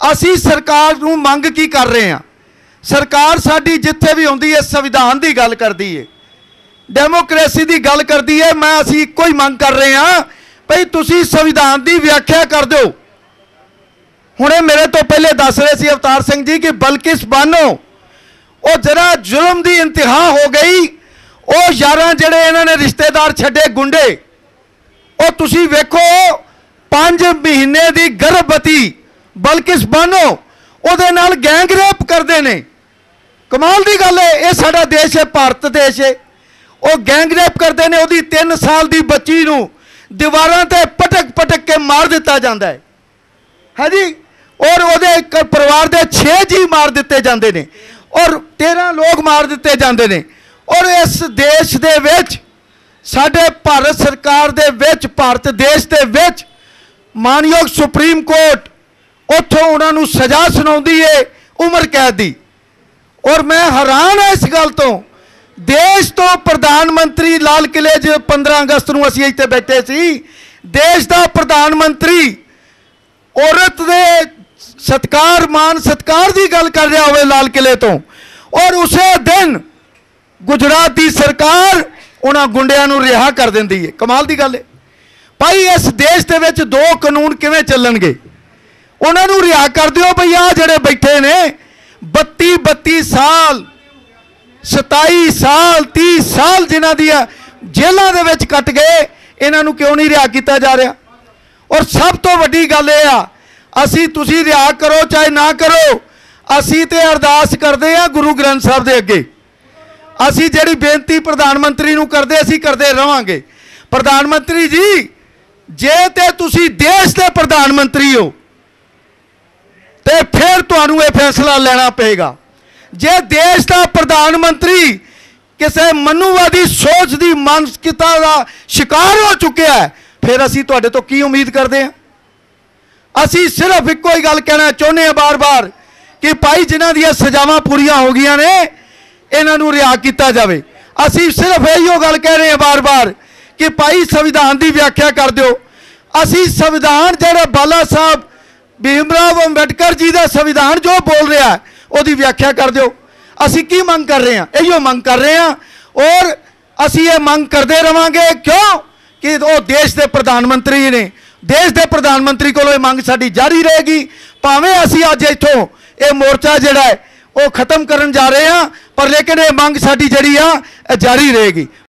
ਅਸੀਂ ਸਰਕਾਰ ਨੂੰ ਮੰਗ ਕੀ ਕਰ ਰਹੇ ਹਾਂ? ਸਰਕਾਰ ਸਾਡੀ ਜਿੱਥੇ ਵੀ ਆਉਂਦੀ ਹੈ, ਸੰਵਿਧਾਨ ਦੀ ਗੱਲ ਕਰਦੀ ਹੈ। ਡੈਮੋਕ੍ਰੇਸੀ ਦੀ ਗੱਲ ਕਰਦੀ ਹੈ, ਮੈਂ ਅਸੀਂ ਇੱਕੋ ਹੀ ਮੰਗ ਕਰ ਰਹੇ ਹਾਂ, ਭਈ ਤੁਸੀਂ ਸੰਵਿਧਾਨ ਦੀ ਵਿਆਖਿਆ ਕਰ ਦਿਓ। ਹੁਣੇ ਮੇਰੇ ਤੋਂ ਪਹਿਲੇ ਦੱਸ ਰਹੇ ਸੀ ਅਵਤਾਰ ਸਿੰਘ ਜੀ ਕਿ ਬਲਕਿਸ ਬਾਨੋ, ਉਹ ਜਰਾ ਜ਼ੁਲਮ ਦੀ ਇੰਤਹਾ ਹੋ ਗਈ। ਉਹ ਯਾਰਾਂ ਜਿਹੜੇ ਇਹਨਾਂ ਨੇ ਰਿਸ਼ਤੇਦਾਰ ਛੱਡੇ ਗੁੰਡੇ, ਉਹ ਤੁਸੀਂ ਵੇਖੋ 5 ਮਹੀਨੇ ਦੀ ਗਰਭਵਤੀ ਬਲਕਿਸ ਬਾਨੋ ਉਹਦੇ ਨਾਲ ਗੈਂਗ ਰੇਪ ਕਰਦੇ ਨੇ। ਕਮਾਲ ਦੀ ਗੱਲ ਹੈ, ਇਹ ਸਾਡਾ ਦੇਸ਼ ਹੈ, ਭਾਰਤ ਦੇਸ਼ ਹੈ। ਉਹ ਗੈਂਗ ਰੇਪ ਕਰਦੇ ਨੇ, ਉਹਦੀ 3 ਸਾਲ ਦੀ ਬੱਚੀ ਨੂੰ ਦੀਵਾਰਾਂ ਤੇ ਪਟਕ ਪਟਕ ਕੇ ਮਾਰ ਦਿੱਤਾ ਜਾਂਦਾ ਹੈ। ਹਾਂਜੀ ਔਰ ਉਹਦੇ ਪਰਿਵਾਰ ਦੇ 6 ਜੀ ਮਾਰ ਦਿੱਤੇ ਜਾਂਦੇ ਨੇ, ਔਰ 13 ਲੋਕ ਮਾਰ ਦਿੱਤੇ ਜਾਂਦੇ ਨੇ। ਔਰ ਇਸ ਦੇਸ਼ ਦੇ ਵਿੱਚ, ਸਾਡੇ ਭਾਰਤ ਸਰਕਾਰ ਦੇ ਵਿੱਚ, ਭਾਰਤ ਦੇਸ਼ ਦੇ ਵਿੱਚ ਮਾਨਯੋਗ ਸੁਪਰੀਮ ਕੋਰਟ ਉਹਨਾਂ ਨੂੰ ਸਜ਼ਾ ਸੁਣਾਉਂਦੀ ਏ ਉਮਰ ਕੈਦ ਦੀ। ਔਰ ਮੈਂ ਹੈਰਾਨ ਹਾਂ ਇਸ ਗੱਲ ਤੋਂ। ਦੇਸ਼ ਤੋਂ ਪ੍ਰਧਾਨ ਮੰਤਰੀ ਲਾਲ ਕਿਲੇ 'ਚ 15 ਅਗਸਤ ਨੂੰ ਅਸੀਂ ਇੱਥੇ ਬੈਠੇ ਸੀ। ਦੇਸ਼ ਦਾ ਪ੍ਰਧਾਨ ਮੰਤਰੀ ਔਰਤ ਦੇ ਸਤਕਾਰ ਮਾਨ ਸਤਕਾਰ ਦੀ ਗੱਲ ਕਰ ਰਿਹਾ ਹੋਵੇ ਲਾਲ ਕਿਲੇ ਤੋਂ। ਔਰ ਉਸੇ ਦਿਨ ਗੁਜਰਾਤ ਦੀ ਸਰਕਾਰ ਉਹਨਾਂ ਗੁੰਡਿਆਂ ਨੂੰ ਰਿਹਾ ਕਰ ਦਿੰਦੀ ਹੈ ਕਮਾਲ ਦੀ ਗੱਲ ਹੈ ਭਾਈ, ਇਸ ਦੇਸ਼ ਦੇ ਵਿੱਚ ਦੋ ਕਾਨੂੰਨ ਕਿਵੇਂ ਚੱਲਣਗੇ? ਉਹਨਾਂ ਨੂੰ ਰਿਹਾ ਕਰ ਦਿਓ ਭਈ ਆ ਜਿਹੜੇ ਬੈਠੇ ਨੇ 32 32 ਸਾਲ 27 ਸਾਲ 30 ਸਾਲ ਜਿਨ੍ਹਾਂ ਦੀਆਂ ਜੇਲ੍ਹਾਂ ਦੇ ਵਿੱਚ ਕੱਟ ਗਏ, ਇਹਨਾਂ ਨੂੰ ਕਿਉਂ ਨਹੀਂ ਰਿਹਾ ਕੀਤਾ ਜਾ ਰਿਹਾ? ਔਰ ਸਭ ਤੋਂ ਵੱਡੀ ਗੱਲ ਇਹ ਆ, ਅਸੀਂ ਤੁਸੀਂ ਰਿਹਾ ਕਰੋ ਚਾਹੇ ਨਾ ਕਰੋ, ਅਸੀਂ ਤੇ ਅਰਦਾਸ ਕਰਦੇ ਆ ਗੁਰੂ ਗ੍ਰੰਥ ਸਾਹਿਬ ਦੇ ਅੱਗੇ। ਅਸੀਂ ਜਿਹੜੀ ਬੇਨਤੀ ਪ੍ਰਧਾਨ ਮੰਤਰੀ ਨੂੰ ਕਰਦੇ, ਅਸੀਂ ਕਰਦੇ ਰਵਾਂਗੇ। ਪ੍ਰਧਾਨ ਮੰਤਰੀ ਜੀ, ਜੇ ਤੇ ਤੁਸੀਂ ਦੇਸ਼ ਦੇ ਪ੍ਰਧਾਨ ਮੰਤਰੀ ਹੋ ਤੇ ਫਿਰ ਤੁਹਾਨੂੰ ਇਹ ਫੈਸਲਾ ਲੈਣਾ ਪਏਗਾ। ਜੇ ਦੇਸ਼ ਦਾ ਪ੍ਰਧਾਨ ਮੰਤਰੀ ਕਿਸੇ ਮਨੁਵਾਦੀ ਸੋਚ ਦੀ ਮਾਨਸਿਕਤਾ ਦਾ ਸ਼ਿਕਾਰ ਹੋ ਚੁੱਕਿਆ ਹੈ, ਫਿਰ ਅਸੀਂ ਤੁਹਾਡੇ ਤੋਂ ਕੀ ਉਮੀਦ ਕਰਦੇ ਹਾਂ? ਅਸੀਂ ਸਿਰਫ ਇੱਕੋ ਹੀ ਗੱਲ ਕਹਿਣਾ ਚਾਹੁੰਦੇ ਹਾਂ ਬਾਰ-ਬਾਰ ਕਿ ਭਾਈ ਜਿਨ੍ਹਾਂ ਦੀਆਂ ਸਜ਼ਾਵਾਂ ਪੂਰੀਆਂ ਹੋ ਗਈਆਂ ਨੇ, ਇਹਨਾਂ ਨੂੰ ਰਿਹਾ ਕੀਤਾ ਜਾਵੇ। ਅਸੀਂ ਸਿਰਫ ਇਹੀਓ ਗੱਲ ਕਹਿ ਰਹੇ ਹਾਂ ਬਾਰ-ਬਾਰ ਕਿ ਭਾਈ ਸੰਵਿਧਾਨ ਦੀ ਵਿਆਖਿਆ ਕਰ ਦਿਓ। ਅਸੀਂ ਸੰਵਿਧਾਨ ਜਿਹੜਾ ਬਾਲਾ ਸਾਹਿਬ ਭੀਮਰਾਵ ਅੰਬੇਡਕਰ ਜੀ ਦਾ ਸੰਵਿਧਾਨ ਜੋ ਬੋਲ ਰਿਹਾ ਉਹਦੀ ਵਿਆਖਿਆ ਕਰ ਦਿਓ। ਅਸੀਂ ਕੀ ਮੰਗ ਕਰ ਰਹੇ ਹਾਂ? ਇਹੀਓ ਮੰਗ ਕਰ ਰਹੇ ਹਾਂ। ਔਰ ਅਸੀਂ ਇਹ ਮੰਗ ਕਰਦੇ ਰਵਾਂਗੇ ਕਿਉਂ? ਕਿ ਉਹ ਦੇਸ਼ ਦੇ ਪ੍ਰਧਾਨ ਮੰਤਰੀ ਨੇ, ਦੇਸ਼ ਦੇ ਪ੍ਰਧਾਨ ਮੰਤਰੀ ਕੋਲੋਂ ਇਹ ਮੰਗ ਸਾਡੀ ਜਾਰੀ ਰਹੇਗੀ। ਭਾਵੇਂ ਅਸੀਂ ਅੱਜ ਇੱਥੋਂ ਇਹ ਮੋਰਚਾ ਜਿਹੜਾ ਹੈ, ਉਹ ਖਤਮ ਕਰਨ ਜਾ ਰਹੇ ਹਾਂ, ਪਰ ਲੇਕਿਨ ਇਹ ਮੰਗ ਸਾਡੀ ਜਿਹੜੀ ਆ, ਇਹ ਜਾਰੀ ਰਹੇਗੀ।